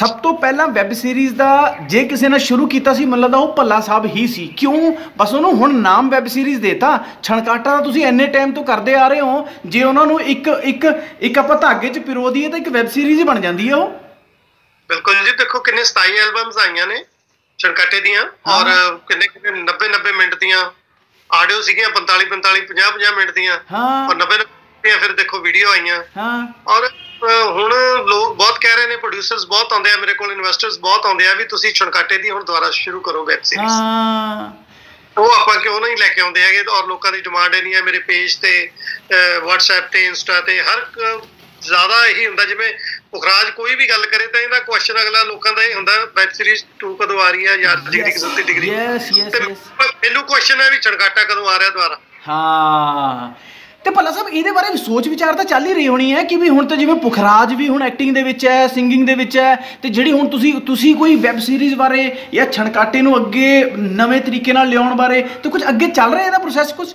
ਸਭ ਤੋਂ ਪਹਿਲਾਂ ਵੈਬ ਸੀਰੀਜ਼ ਦਾ ਜੇ ਕਿਸੇ ਨੇ ਸ਼ੁਰੂ ਕੀਤਾ ਸੀ ਮੈਨੂੰ ਲੱਗਦਾ ਉਹ ਭੱਲਾ ਸਾਹਿਬ ਹੀ ਸੀ। ਕਿਉਂ? ਬਸ ਉਹਨੂੰ ਹੁਣ ਨਾਮ ਵੈਬ ਸੀਰੀਜ਼ ਦੇਤਾ। ਛਣਕਾਟਾ ਦਾ ਤੁਸੀਂ ਇੰਨੇ ਟਾਈਮ ਤੋਂ ਕਰਦੇ ਆ ਰਹੇ ਹੋ ਜੇ ਉਹਨਾਂ ਨੂੰ ਇੱਕ ਇੱਕ ਇੱਕ ਆਪਾਂ ਧਾਗੇ 'ਚ ਪਿਰੋ ਦਈਏ ਤਾਂ ਇੱਕ ਵੈਬ ਸੀਰੀਜ਼ ਹੀ ਬਣ ਜਾਂਦੀ ਹੈ ਉਹ। ਬਿਲਕੁਲ ਜੀ ਦੇਖੋ ਕਿੰਨੇ 27 ਐਲਬਮਸ ਆਈਆਂ ਨੇ ਛਣਕਾਟੇ ਦੀਆਂ ਔਰ ਕਿੰਨੇ ਕਿੰਨੇ 90 90 ਮਿੰਟ ਦੀਆਂ। ਆਡੀਓ ਸੀਗੀਆਂ 45 45 50 50 ਮਿੰਟ ਦੀਆਂ। ਹਾਂ। ਔਰ 90 ਦੀਆਂ ਫਿਰ ਦੇਖੋ ਵੀਡੀਓ ਆਈਆਂ। ਹਾਂ। ਔਰ ਹੁਣ ਲੋਕ ਬਹੁਤ ਕਹਿ ਰਹੇ ਨੇ ਪ੍ਰੋਡਿਊਸਰਸ ਬਹੁਤ ਆਉਂਦੇ ਆ ਮੇਰੇ ਕੋਲ ਇਨਵੈਸਟਰਸ ਬਹੁਤ ਆਉਂਦੇ ਆ ਵੀ ਤੁਸੀਂ ਛਣਕਾਟੇ ਦੀ ਹੁਣ ਦੁਬਾਰਾ ਸ਼ੁਰੂ ਕਰੋ ਵੈਬ ਸੀਰੀਜ਼ ਹਾਂ। ਉਹ ਆਪਾਂ ਕਿਉਂ ਨਹੀਂ ਲੈ ਕੇ ਆਉਂਦੇ ਹੈਗੇ ਔਰ ਲੋਕਾਂ ਦੀ ਡਿਮਾਂਡ ਇੰਨੀ ਹੈ ਮੇਰੇ ਪੇਜ ਤੇ WhatsApp ਤੇ Insta ਤੇ ਹਰ ਜ਼ਿਆਦਾ ਇਹੀ ਹੁੰਦਾ ਜਿਵੇਂ ਪੁਖਰਾਜ ਕੋਈ ਵੀ ਗੱਲ ਕਰੇ ਤਾਂ ਇਹਦਾ ਕੁਐਸਚਨ ਅਗਲਾ ਲੋਕਾਂ ਦਾ ਇਹ ਹੁੰਦਾ ਵੈਬ ਸੀਰੀਜ਼ 2 ਕਦੋਂ ਆ ਰਹੀ ਹੈ ਜਾਂ ਡਿਗਰੀ ਕਿਸਮ ਡਿਗਰੀ ਯੈਸ ਯੈਸ ਮੈਨੂੰ ਕੁਐਸਚਨ ਹੈ ਵੀ ਚਣਕਾਟਾ ਕਦੋਂ ਆ ਰਿਹਾ ਦੁਬਾਰਾ? ਹਾਂ। ਤੇ ਭੱਲਾ ਸਾਹਿਬ ਇਹਦੇ ਬਾਰੇ ਸੋਚ ਵਿਚਾਰ ਤਾਂ ਚੱਲ ਹੀ ਰਹੀ ਹੋਣੀ ਹੈ ਕਿ ਵੀ ਹੁਣ ਤਾਂ ਜਿਵੇਂ ਪੁਖਰਾਜ ਵੀ ਹੁਣ ਐਕਟਿੰਗ ਦੇ ਵਿੱਚ ਹੈ ਸਿੰਗਿੰਗ ਦੇ ਵਿੱਚ ਹੈ ਤੇ ਜਿਹੜੀ ਹੁਣ ਤੁਸੀਂ ਤੁਸੀਂ ਕੋਈ ਵੈਬ ਸੀਰੀਜ਼ ਬਾਰੇ ਜਾਂ ਛਣਕਾਟੇ ਨੂੰ ਅੱਗੇ ਨਵੇਂ ਤਰੀਕੇ ਨਾਲ ਲਿਆਉਣ ਬਾਰੇ ਤੇ ਕੁਝ ਅੱਗੇ ਚੱਲ ਰਿਹਾ ਇਹਦਾ ਪ੍ਰੋਸੈਸ ਕੁਝ?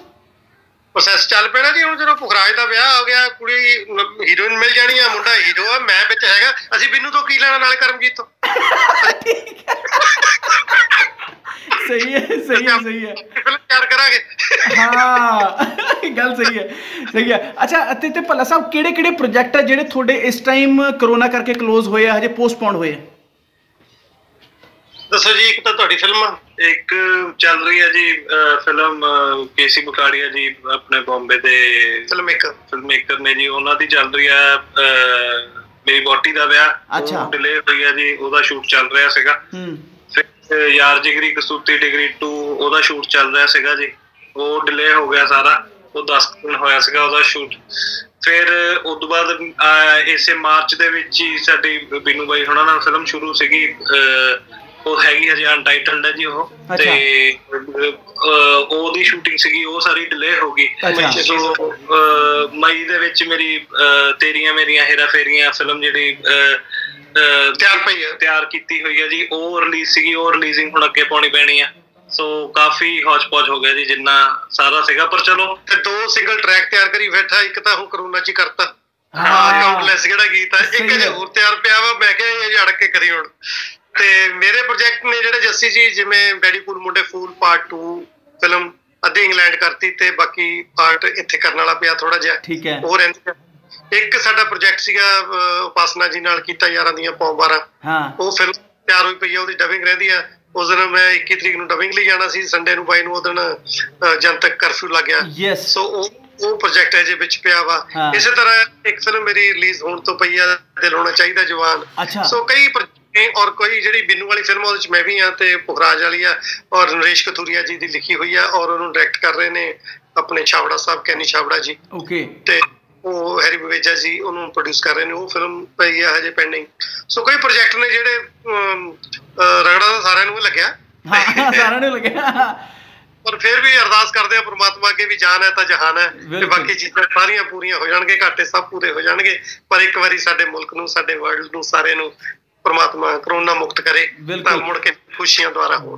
ਪ੍ਰੋਸੈਸ ਚੱਲ ਪੈਣਾ ਜੀ ਹੁਣ ਜਦੋਂ ਪੁਖਰਾਜ ਦਾ ਵਿਆਹ ਹੋ ਗਿਆ ਕੁੜੀ ਹੀਰੋਇਨ ਮਿਲ ਜਾਣੀ ਆ ਮੁੰਡਾ ਹੀਰੋ ਆ ਮੈਂ ਵਿੱਚ ਹੈਗਾ ਅਸੀਂ ਬਿੰਨੂ ਤੋਂ ਕੀ ਲੈਣਾ ਨਾਲੇ ਕਰਮਜੀਤ ਤੋਂ? ਸਹੀ ਹੈ ਸਹੀ ਹੈ ਸਹੀ ਹੈ। ਤਿਆਰ ਕਰਾਂਗੇ। ਹਾਂ ਗੱਲ ਸਹੀ ਹੈ ਸਹੀ ਹੈ। ਅੱਛਾ ਤੇ ਤੇ ਭੱਲਾ ਸਾਹਿਬ ਕਿਹੜੇ ਕਿਹੜੇ ਪ੍ਰੋਜੈਕਟ ਆ ਜਿਹੜੇ ਤੁਹਾਡੇ ਇਸ ਟਾਈਮ ਕਰੋਨਾ ਕਰਕੇ ক্লোਜ਼ ਹੋਏ ਆ ਹਜੇ ਪੋਸਟਪੋਨ ਹੋਏ ਆ? ਦੱਸੋ ਜੀ ਇੱਕ ਤਾਂ ਤੁਹਾਡੀ ਫਿਲਮ ਆ ਇੱਕ ਚੱਲ ਰਹੀ ਹੈ ਜੀ ਫਿਲਮ ਕੇਸੀ ਬੁਕਾੜੀਆ ਜੀ ਆਪਣੇ ਬੰਬੇ ਦੇ ਫਿਲਮ ਮੇਕਰ ਫਿਲਮ ਮੇਕਰ ਨੇ ਜੀ ਉਹਨਾਂ ਦੀ ਚੱਲ ਰਹੀ ਹੈ ਮੇਰੀ ਬੋਟੀ ਦਾ ਵਿਆਹ। ਅੱਛਾ। ਡਿਲੇ ਹੋਈ ਹੈ ਜੀ ਉਹਦਾ ਸ਼ੂਟ ਚੱਲ ਰਿਹਾ ਸੀਗਾ। ਯਾਰ ਜਿਗਰੀ ਕਸੂਤੀ ਡਿਗਰੀ 2 ਉਹਦਾ ਸ਼ੂਟ ਚੱਲ ਰਿਹਾ ਸੀਗਾ ਜੀ ਉਹ ਡਿਲੇ ਹੋ ਗਿਆ ਸਾਰਾ ਉਹ 10 ਦਿਨ ਹੋਇਆ ਸੀਗਾ ਉਹਦਾ ਸ਼ੂਟ ਫਿਰ ਉਸ ਤੋਂ ਬਾਅਦ ਇਸੇ ਮਾਰਚ ਦੇ ਵਿੱਚ ਹੀ ਸਾਡੀ ਬੀਨੂ ਬਾਈ ਹੁਣਾਂ ਨਾਲ ਫਿਲਮ ਸ਼ੁਰੂ ਸੀਗੀ ਉਹ ਹੈਗੀ ਹਜੇ ਅਨਟਾਈਟਲਡ ਹੈ ਜੀ ਉਹ। ਤੇ ਉਹਦੀ ਸ਼ੂਟਿੰਗ ਸੀਗੀ ਉਹ ਸਾਰੀ ਡਿਲੇ ਹੋ ਗਈ। ਸੋ ਮਈ ਦੇ ਵਿੱਚ ਮੇਰੀ ਤੇਰੀਆਂ ਮੇਰੀਆਂ ਹੇਰਾ ਫੇਰੀਆਂ ਫਿਲਮ ਜਿਹੜੀ ਤਿਆਰ ਪਈ ਹੈ। ਤਿਆਰ ਕੀਤੀ ਹੋਈ ਹੈ ਜੀ। ਉਹ ਰਿਲੀਜ਼ ਸੀਗੀ ਉਹ ਰਿਲੀਜ਼ਿੰਗ ਹੁਣ ਅੱਗੇ ਪਾਉਣੀ ਪੈਣੀ ਆ ਸੋ ਕਾਫੀ ਹੌਚ-ਪੌਚ ਹੋ ਗਿਆ ਜੀ ਜਿੰਨਾ ਸਾਰਾ ਸੀਗਾ। ਪਰ ਚਲੋ ਤੇ ਦੋ ਸਿੰਗਲ ਟਰੈਕ ਤਿਆਰ ਕਰੀ ਬੈਠਾ ਇੱਕ ਤਾਂ ਹੁਣ ਕਰੋਨਾ ਚ ਹੀ ਕਰਤਾ। ਹਾਂ। ਕਾਊਂਟਲੈਸ ਜਿਹੜਾ ਗੀਤ ਆ ਸਹੀ ਇੱਕ ਹੈ। ਹੋਰ ਤਿਆਰ ਪਿਆ ਵਾ ਮੈਂ ਕਿਹਾ ਇਹ ਅੜ ਕੇ ਕਰੀ ਹੁਣ। ਤੇ ਮੇਰੇ ਪ੍ਰੋਜੈਕਟ ਨੇ ਜਿਹੜੇ ਜੱਸੀ ਜੀ ਜਿਵੇਂ ਬੈਡੀ ਕੂਲ ਮੁੰਡੇ ਫੂਲ ਪਾਰਟ 2 ਫਿਲਮ ਅੱਧੀ ਇੰਗਲੈਂਡ ਕਰਤੀ ਤੇ ਬਾਕੀ ਪਾਰਟ ਇੱਥੇ ਕਰਨ ਵਾਲਾ ਪਿਆ ਥੋੜਾ ਜਿਹਾ। ਠੀਕ ਹੈ। ਉਹ ਰਹਿੰਦੇ। ਇੱਕ ਸਾਡਾ ਪ੍ਰੋਜੈਕਟ ਸੀਗਾ ਉਪਾਸਨਾ ਜੀ ਨਾਲ ਕੀਤਾ ਯਾਰਾਂ ਦੀਆਂ ਪੌਂ 12 ਹਾਂ। ਉਹ ਫਿਲਮ ਤਿਆਰ ਹੋਈ ਪਈ ਆ ਉਹਦੀ ਡਬਿੰਗ ਰਹਿੰਦੀ ਆ। ਉਸ ਦਿਨ ਮੈਂ 21 ਤਰੀਕ ਨੂੰ ਡਬਿੰਗ ਲਈ ਜਾਣਾ ਸੀ ਸੰਡੇ ਨੂੰ ਬਾਈ ਨੂੰ ਉਹ ਦਿਨ ਜਨਤਕ ਕਰਫਿਊ ਲੱਗ ਗਿਆ। ਸੋ ਉਹ ਉਹ ਪ੍ਰੋਜੈਕਟ ਹੈ ਜੇ ਵਿੱਚ ਪਿਆ ਵਾ। ਇਸੇ ਤਰ੍ਹਾਂ ਇੱਕ ਫਿਲਮ ਮੇਰੀ ਰਿਲੀਜ਼ ਹੋਣ ਤੋਂ ਪਈ ਆ ਦਿਲ ਹੋਣਾ ਚਾਹੀਦਾ ਜਵਾਨ। ਸੋ ਕਈ ਔਰ ਕੋਈ ਜਿਹੜੀ ਬਿੰਨੂ ਵਾਲੀ ਫਿਲਮ ਉਹਦੇ ਵਿੱਚ ਮੈਂ ਵੀ ਆ ਤੇ ਪੁਖਰਾਜ ਵਾਲੀ ਆ ਔਰ ਨਰੇਸ਼ ਕਥੂਰੀਆ ਜੀ ਦੀ ਲਿਖੀ ਹੋਈ ਆ ਔਰ ਉਹਨੂੰ ਡਾਇਰੈਕਟ ਕਰ ਰਹੇ ਨੇ ਆਪਣੇ ਛਾਵੜਾ ਸਾਹਿਬ ਕੈਨੀ ਛਾਵੜਾ ਜੀ। ਓਕੇ ਤੇ ਉਹ ਹੈਰੀ ਬਵੇਜਾ ਜੀ ਉਹਨੂੰ ਪ੍ਰੋਡਿਊਸ ਕਰ ਰਹੇ ਨੇ ਉਹ ਫਿਲਮ ਪਈ ਆ ਹਜੇ ਪੈਂਡਿੰਗ ਸੋ ਕਈ ਪ੍ਰੋਜੈਕਟ ਨੇ ਜਿਹੜੇ ਰਗੜਾ ਤਾਂ ਸਾਰਿਆਂ ਨੂੰ ਹੀ ਲੱਗਿਆ ਹਾਂ ਸਾਰਿਆਂ ਨੂੰ ਲੱਗਿਆ ਪਰ ਫਿਰ ਵੀ ਅਰਦਾਸ ਕਰਦੇ ਆ ਪ੍ਰਮਾਤਮਾ ਅੱਗੇ ਵੀ ਜਾਨ ਹੈ ਤਾਂ ਜਹਾਨ ਹੈ ਤੇ। ਬਾਕੀ ਚੀਜ਼ਾਂ ਸਾਰੀਆਂ ਪੂਰੀਆਂ ਹੋ ਜਾਣਗੇ ਘਾਟੇ ਸਭ ਪੂਰੇ ਹੋ ਜਾਣਗੇ ਪਰ ਇੱਕ ਵਾਰੀ ਸਾਡੇ ਮੁਲਕ ਨੂੰ ਸਾਡੇ ਵਰਲਡ ਨੂੰ ਸਾਰੇ ਨੂੰ ਪ੍ਰਮਾਤਮਾ ਕਰੋਨਾ ਮੁਕਤ ਕਰੇ ਤਾਂ। ਮੁੜ ਕੇ ਖੁਸ਼ੀਆਂ ਦੁਆਰਾ ਹੋਣ